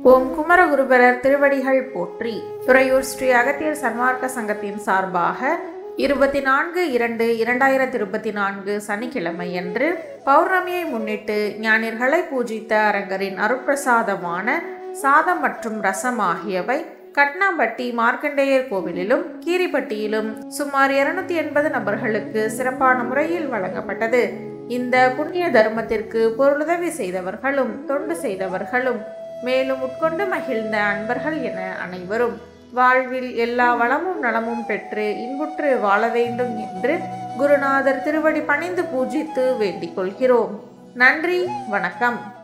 ஓம் குமரகுருபரர் திருவடிகள் போற்றி. துறையூர் ஸ்ரீ அகத்தியர் சன்மார்க்க சங்கத்தின் சார்பாக இருபத்தி நான்கு இரண்டு இரண்டாயிரத்தி இருபத்தி நான்கு சனிக்கிழமையன்று பௌர்ணமியை முன்னிட்டு ஞானிகளை பூஜித்த அரங்கரின் அருப்பிரசாதமான சாதம் மற்றும் ரசம் ஆகியவை கட்னாம்பட்டி மார்க்கண்டேயர் கோவிலிலும் கீரிப்பட்டியிலும் சுமார் இருநூத்தி எண்பது நபர்களுக்கு சிறப்பான முறையில் வழங்கப்பட்டது. இந்த புண்ணிய தர்மத்திற்கு பொருளுதவி செய்தவர்களும் தொண்டு செய்தவர்களும் மேலும் உட்கொண்டு மகிழ்ந்த அன்பர்கள் என அனைவரும் வாழ்வில் எல்லா வளமும் நலமும் பெற்று இன்புற்று வாழ வேண்டும் என்று குருநாதர் திருவடி பணிந்து பூஜித்து வேண்டிக் கொள்கிறோம். நன்றி வணக்கம்.